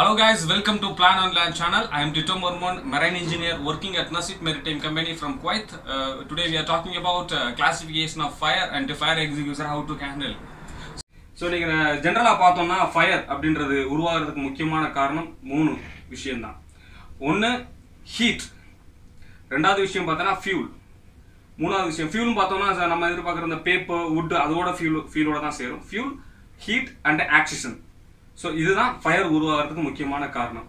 Hello guys, welcome to Plan on Land channel. I am Tito Mormon, marine engineer working at Nasit Maritime Company from Kuwait. Uh, today we are talking about uh, classification of fire and fire extinguisher, how to handle. So நீங்கள் ஜென்ரலாக பார்த்தோம்னா fire அப்படின்றது உருவாகிறதுக்கு முக்கியமான காரணம் மூணு விஷயம்தான் ஒன்று ஹீட் ரெண்டாவது விஷயம் பார்த்தோன்னா ஃபியூல் மூணாவது விஷயம் ஃபியூல்னு பார்த்தோம்னா நம்ம எதிர்பார்க்குற இந்த பேப்பர் wood அதோட ஃபியூல் ஃபியூலோட தான் சேரும் fuel heat and oxygen so இதுதான் ஃபயர் உருவாகிறதுக்கு முக்கியமான காரணம்.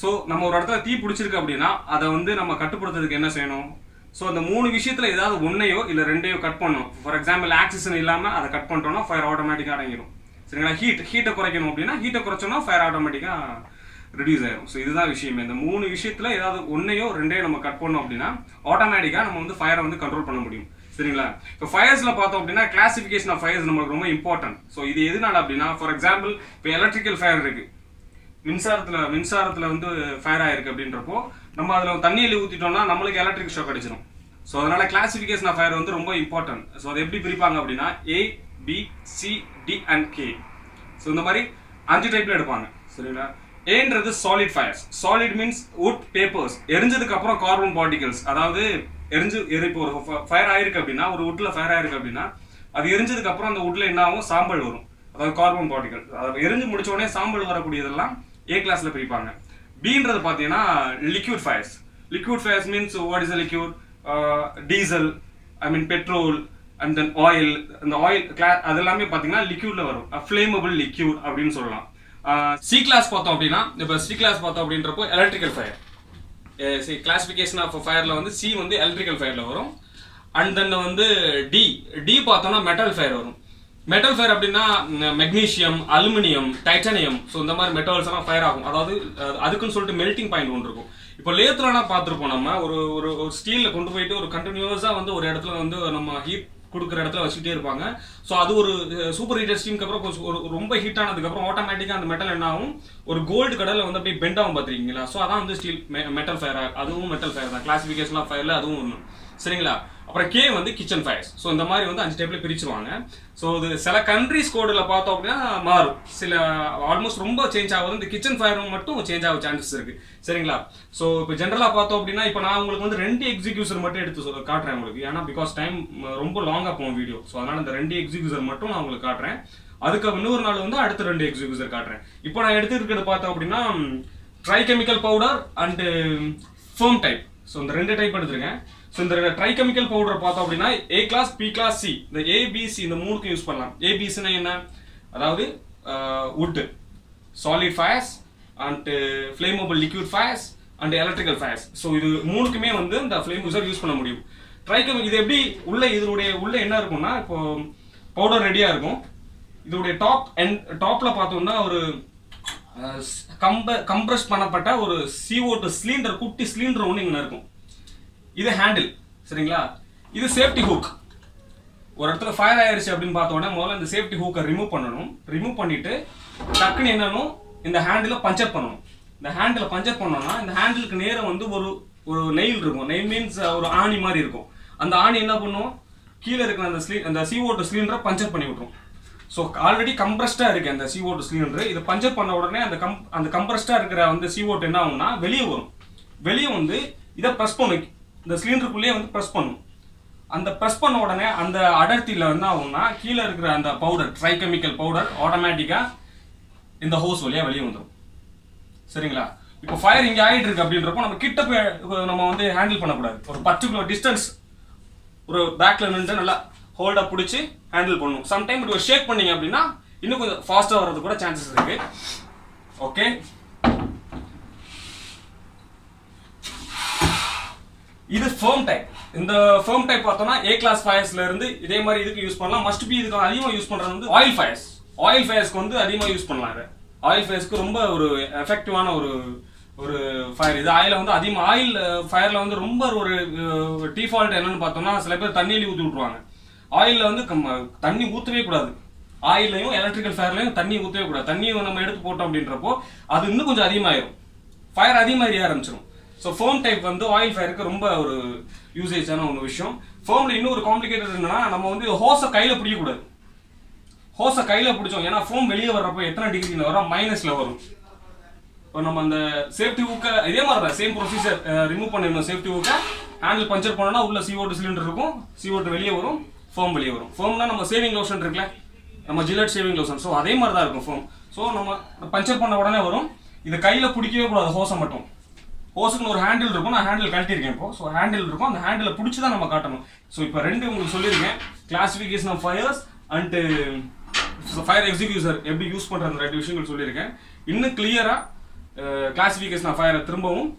ஸோ நம்ம ஒரு இடத்துல தீ பிடிச்சிருக்கு அப்படின்னா அதை வந்து நம்ம கட்டுப்படுத்துறதுக்கு என்ன செய்யணும்? ஸோ அந்த மூணு விஷயத்தில் ஏதாவது ஒன்றையோ இல்லை ரெண்டையோ கட் பண்ணணும். ஃபார் எக்ஸாம்பிள் ஆக்சிஜன் இல்லாமல் அதை கட் பண்ணிட்டோம்னா ஃபயர் ஆட்டோமேட்டிக்காக அடங்கிடும் சரிங்களா? ஹீட் ஹீட்டை குறைக்கணும் அப்படின்னா ஹீட்டை குறைச்சோம்னா ஃபயர் ஆட்டோமேட்டிக்காக ரிடியூஸ் ஆயிரும். ஸோ இதுதான் விஷயமே. இந்த மூணு விஷயத்தில் ஏதாவது ஒன்றையோ ரெண்டையோ நம்ம கட் பண்ணோம் அப்படின்னா ஆட்டோமேட்டிக்காக நம்ம வந்து ஃபயரை வந்து கண்ட்ரோல் பண்ண முடியும். சரிங்களா? இப்போ ஃபயர்ஸில் பார்த்தோம் அப்படின்னா கிளாசிஃபிகேஷன் ஆஃப் ஃபயர்ஸ் நம்மளுக்கு ரொம்ப இம்பார்ட்டன்ட் ஸோ இது எதுனால அப்படின்னா ஃபார் எக்ஸாம்பிள் இப்போ எலக்ட்ரிக்கல் ஃபயர் இருக்கு. மின்சாரத்தில் மின்சாரத்தில் வந்து ஃபயர் ஆயிருக்கு அப்படின்றப்போ நம்ம அதில் தண்ணியில் ஊற்றிட்டோம்னா நம்மளுக்கு எலக்ட்ரிக் ஷாக் அடிச்சிடும் ஸோ அதனால கிளாசிஃபிகேஷன் ஆஃப் ஃபயர் வந்து ரொம்ப இம்பார்ட்டன்ட் ஸோ அதை எப்படி பிரிப்பாங்க அப்படின்னா A B C D and K so இந்த மாதிரி அஞ்சு டைப்பில் எடுப்பாங்க. சரிங்களா? ஏன்றது solid fires solid means wood papers எரிஞ்சதுக்கு அப்புறம் கார்பன் பார்ட்டிகல்ஸ் அதாவது எரிஞ்சு எரி இப்போ ஒரு ஃபயர் ஆயிருக்கு அப்படின்னா ஒரு வுட்ல ஃபயர் ஆயிருக்கு அப்படின்னா அது எரிஞ்சதுக்கு அப்புறம் அந்த வுட்ல என்ன ஆகும்? சாம்பல் வரும். அதாவது கார்பன் பார்ட்டிகல் அதாவது எரிஞ்சு முடிச்ச உடனே சாம்பல் வரக்கூடியதெல்லாம் ஏ கிளாஸ்ல பிரிப்பாங்க. பீன்றது பார்த்தீங்கன்னா liquid fires liquid fires means what is a liquid diesel I mean petrol and then oil அந்த ஆயில் கிளா அது எல்லாமே பார்த்தீங்கன்னா லிக்யூட்ல வரும். ஃப்ளேமபிள் லிக்யூட் அப்படின்னு சொல்லலாம். சி கிளாஸ் பார்த்தோம் அப்படின்னா இப்போ சி கிளாஸ் பார்த்தோம் அப்படின்றப்போ electrical fire C classification of ஃபயரில் வந்து சி வந்து எலக்ட்ரிக்கல் ஃபயரில் வரும். அண்ட் தென் வந்து டி டி பார்த்தோம்னா மெட்டல் ஃபயர் வரும். மெட்டல் ஃபயர் அப்படின்னா மெக்னீஷியம் அலுமினியம் டைட்டானியம் ஸோ இந்த மாதிரி மெட்டல்ஸ் எல்லாம் ஃபயர் ஆகும். அதாவது அதுக்குன்னு சொல்லிட்டு மெல்டிங் பாயிண்ட் ஒன்று இருக்கும். இப்போ லேத்துலலாம் பார்த்துருப்போம் நம்ம. ஒரு ஒரு ஒரு ஸ்டீலில் கொண்டு போயிட்டு ஒரு கண்டினியூஸாக வந்து ஒரு இடத்துல வந்து நம்ம ஹீட் கொடுக்குற இடத்துல வச்சுக்கிட்டே இருப்பாங்க. ஸோ அது ஒரு சூப்பர் ஹீட்டர் ஸ்டீம்க்கு அப்புறம் ஒரு ஒரு ரொம்ப ஹீட் ஆனதுக்கப்புறம் ஆட்டோமேட்டிக்காக அந்த மெட்டல் என்ன ஆகும்? ஒரு கோல்டு கடலில் வந்து அப்படியே பெண்ட் ஆகும் பார்த்துருக்கீங்களா? ஸோ அதான் வந்து ஸ்டீல் மெட்டல் ஃபயர் அதுவும் மெட்டல் ஃபயர் தான். கிளாசிஃபிகேஷன் ஆஃப் ஃபயரில் அதுவும் ஒன்று சரிங்களா? அப்புறம் கே வந்து கிச்சன் ஃபயர்ஸ் ஸோ இந்த மாதிரி வந்து அஞ்சு டைப்பில் பிரிச்சிருவாங்க. ஸோ இது சில கண்ட்ரிஸ் கோடில் பார்த்தோம் அப்படின்னா மாறும். சில ஆல்மோஸ்ட் ரொம்ப சேஞ்ச் ஆகுது. இந்த கிச்சன் ஃபயரும் மட்டும் சேஞ்ச் ஆக சான்சஸ் இருக்கு. சரிங்களா? ஸோ இப்போ ஜென்ரலாக பார்த்தோம் அப்படின்னா இப்போ நான் உங்களுக்கு வந்து ரெண்டு எக்ஸிக்யூசர் மட்டும் எடுத்து சொல்ல காட்டுறேன் உங்களுக்கு. ஏன்னா பிகாஸ் டைம் ரொம்ப லாங்காக போகும் வீடியோ ஸோ அதனால் இந்த ரெண்டு எக்ஸிக்யூசர் மட்டும் நான் உங்களுக்கு காட்டுறேன். அதுக்கு இன்னொரு நாள் வந்து அடுத்த ரெண்டு எக்ஸிக்யூசர் காட்டுறேன். இப்போ நான் எடுத்துருக்கிறது பார்த்தோம் அப்படின்னா dry chemical powder and foam type so இந்த ரெண்டு டைப் எடுத்துருக்கேன். ஸோ இந்த ட்ரை கெமிக்கல் பவுடர் பார்த்தோம் அப்படின்னா A class B class C இந்த ஏபிசி இந்த மூணுக்கும் யூஸ் பண்ணலாம். ஏபிசினா என்ன? அதாவது wood solid fires and flammable liquid fires and electrical fires so இது மூணுக்குமே வந்து இந்த ஃப்ளேம் யூஸர் யூஸ் பண்ண முடியும். ட்ரை இது எப்படி உள்ள இதனுடைய உள்ள என்ன இருக்கும்னா இப்போ பவுடர் ரெடியாக இருக்கும். இதோடைய டாப் என் டாப்பில் பார்த்தோம்னா ஒரு கம்ப கம்ப்ரஸ் பண்ணப்பட்ட ஒரு சிஓ டூ சிலிண்டர் குட்டி சிலிண்டர் ஒன்று இங்கே இருக்கும். இது ஹேண்டில் சரிங்களா? இது சேஃப்டி ஹூக் ஒரு இடத்துல ஃபயர் ஆயிருச்சு அப்படின்னு பார்த்த உடனே முதல்ல இந்த சேஃப்டி ஹூக்கை ரிமூவ் பண்ணணும். ரிமூவ் பண்ணிட்டு டக்குன்னு என்னன்னு இந்த ஹேண்டில் பஞ்சர் பண்ணணும். இந்த ஹேண்டில் பஞ்சர் பண்ணோம்னா இந்த ஹேண்டிலுக்கு நேரம் வந்து ஒரு ஒரு நெயில் இருக்கும். நெயில் மீன்ஸ் ஒரு ஆணி மாதிரி இருக்கும். அந்த ஆணி என்ன பண்ணும்? கீழே இருக்கிற அந்த ஸ்லீ அந்த CO2 டூ சிலிண்டரை பஞ்சர் பண்ணி விட்ரும் ஸோ ஆல்ரெடி கம்ப்ரஸ்டாக இருக்குது அந்த CO2 டூ சிலிண்டர் இதை பஞ்சர் பண்ண உடனே அந்த கம் அந்த கம்ப்ரஸ்டாக இருக்கிற அந்த CO2 என்ன ஆகும்னா வெளியே வரும். வெளியே வந்து இதை ப்ரெஸ் பண்ணும் இந்த சிலிண்டருக்குள்ளேயே வந்து ப்ரெஸ் பண்ணும். அந்த ப்ரெஸ் பண்ண உடனே அந்த அடர்த்தியில் என்ன ஆகும்னா கீழே இருக்கிற அந்த பவுடர் ட்ரை கெமிக்கல் பவுடர் ஆட்டோமேட்டிக்காக இந்த ஹோஸ் வழியாக வெளியே வந்துடும் சரிங்களா? இப்போ ஃபயர் இங்கே ஆகிட்டு இருக்கு அப்படின்றப்போ நம்ம கிட்ட போய் நம்ம வந்து ஹேண்டில் பண்ணக்கூடாது. ஒரு பர்டிகுலர் டிஸ்டன்ஸ் ஒரு பேக்கில் நின்று நல்லா ஹோல்டாக பிடிச்சி ஹேண்டில் பண்ணணும். சம்டைம் இப்படி ஒரு ஷேக் பண்ணீங்க அப்படின்னா இன்னும் கொஞ்சம் ஃபாஸ்ட்டாக வர்றது கூட சான்சஸ் இருக்குது ஓகே இது ஃபேம் டைப் இந்த ஃபேம் டைப் பார்த்தோம்னா ஏ கிளாஸ் ஃபயர்ஸ்ல இருந்து இதே மாதிரி இதுக்கு யூஸ் பண்ணலாம். மஸ்ட் பி இதுக்கு அதிகமாக யூஸ் பண்றது வந்து ஆயில் ஃபயர்ஸ் ஆயில் ஃபயர்ஸ்க்கு வந்து அதிகமாக யூஸ் பண்ணலாம் இது. ஆயில் ஃபயர்ஸ்க்கு ரொம்ப ஒரு எஃபெக்டிவான ஒரு ஒரு ஃபயர் இது ஆயில வந்து அதிகமாக ஆயில் ஃபயர்ல வந்து ரொம்ப ஒரு டிஃபால்ட் என்னன்னு பார்த்தோம்னா சில பேர் தண்ணியில ஊற்றி விட்டுருவாங்க. ஆயிலில் வந்து தண்ணி ஊற்றவே கூடாது. ஆயிலையும் எலக்ட்ரிக்கல் ஃபயர்லையும் தண்ணி ஊற்றவே கூடாது. தண்ணியை நம்ம எடுத்து போட்டோம் அப்படின்றப்போ அது இன்னும் கொஞ்சம் அதிகமாயிரும். ஃபயர் அதிகமாக எரிய ஆரம்பிச்சிடும் ஸோ ஃபோம் டைப் வந்து ஆயில் ஃபயருக்கு ரொம்ப ஒரு யூசேஜான ஒரு விஷயம். ஃபோமில் இன்னும் ஒரு காம்ப்ளிகேட்டட் என்னன்னா நம்ம வந்து ஹோஸை கையில் பிடிக்கக்கூடாது. ஹோஸை கையில் பிடிச்சோம். ஏன்னா ஃபோம் வெளியே வர்றப்போ எத்தனை டிகிரியில் வரும்? மைனஸில் வரும். இப்போ நம்ம அந்த சேஃப்டி ஊக்கை இதே மாதிரி தான் சேம் ப்ரொசீஜர் ரிமூவ் பண்ணிடணும் சேஃப்டி ஊக்கை ஹேண்டில் பஞ்சர் பண்ணோன்னா உள்ள சிஓட்டு சிலிண்டர் இருக்கும். சிஓட்டு வெளியே வரும். ஃபோம் வெளியே வரும். ஃபோம்னா நம்ம சேவிங் லோஷன் இருக்குல்ல? நம்ம ஜில்லட் சேவிங் லோஷன் ஸோ அதே மாதிரி தான் இருக்கும் ஃபோம் ஸோ நம்ம பஞ்சர் பண்ண உடனே வரும். இதை கையில் பிடிக்கவே கூடாது ஹோஸை மட்டும். ஹோஸுக்குன்னு ஒரு ஹேண்டில் இருக்கும் நான் ஹேண்டில் கழட்டியிருக்கேன் இப்போ. ஸோ ஹேண்டில் இருக்கும். அந்த ஹேண்டில் பிடிச்சி தான் நம்ம காட்டணும். ஸோ இப்போ ரெண்டு உங்களுக்கு சொல்லியிருக்கேன். Classification of fires and fire extinguisher எப்படி யூஸ் பண்ணுற அந்த ரெண்டு விஷயங்கள் சொல்லியிருக்கேன். இன்னும் கிளியராக கிளாஸிஃபிகேஷன் ஆஃப் ஃபயரை திரும்பவும்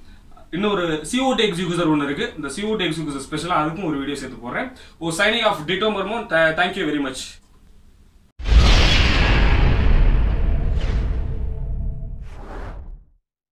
இன்னொரு சிஓடி எக்ஸிக்யூசர் ஒன்று இருக்கு. இந்த சிஓடி எக்ஸிக்யூசர் ஸ்பெஷலாக அதுக்கும் ஒரு வீடியோ சேர்த்து போடுறேன். ஓ சைனிங் ஆஃப் டிட்டோ மர்மோ தேங்க்யூ வெரி மச்